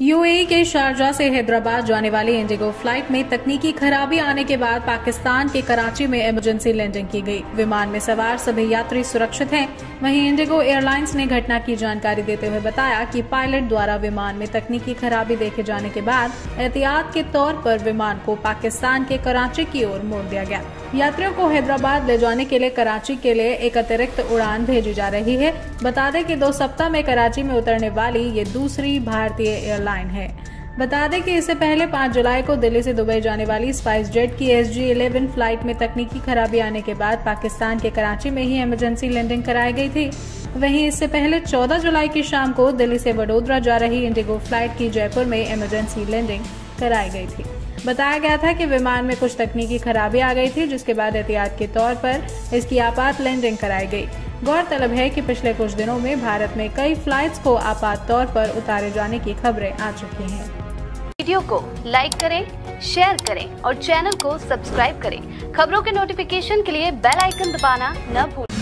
UAE के Sharjah से हैदराबाद जाने वाली इंडिगो फ़्लाइट में तकनीकी खराबी आने के बाद पाकिस्तान के कराची में इमरजेंसी लैंडिंग की गई। विमान में सवार सभी यात्री सुरक्षित हैं। वहीं इंडिगो एयरलाइंस ने घटना की जानकारी देते हुए बताया कि पायलट द्वारा विमान में तकनीकी खराबी देखे जाने के बाद एहतियात के तौर पर विमान को पाकिस्तान के कराची की ओर मोड़ दिया गया। यात्रियों को हैदराबाद ले जाने के लिए कराची के लिए एक अतिरिक्त उड़ान भेजी जा रही है। बता दें कि दो सप्ताह में कराची में उतरने वाली ये दूसरी भारतीय एयरलाइन है। बता दें कि इससे पहले 5 जुलाई को दिल्ली से दुबई जाने वाली स्पाइस जेट की एस जी इलेवन फ़्लाइट में तकनीकी खराबी आने के बाद पाकिस्तान के कराची में ही इमरजेंसी लैंडिंग कराई गई थी। वहीं इससे पहले 14 जुलाई की शाम को दिल्ली से वडोदरा जा रही इंडिगो फ़्लाइट की जयपुर में इमरजेंसी लैंडिंग कराई गई थी। बताया गया था कि विमान में कुछ तकनीकी खराबी आ गई थी, जिसके बाद एहतियात के तौर पर इसकी आपात लैंडिंग कराई गई। गौरतलब है कि पिछले कुछ दिनों में भारत में कई फ्लाइट्स को आपात तौर पर उतारे जाने की खबरें आ चुकी हैं। वीडियो को लाइक करें, शेयर करें और चैनल को सब्सक्राइब करें। खबरों के नोटिफिकेशन के लिए बेल आइकन दबाना न भूलें।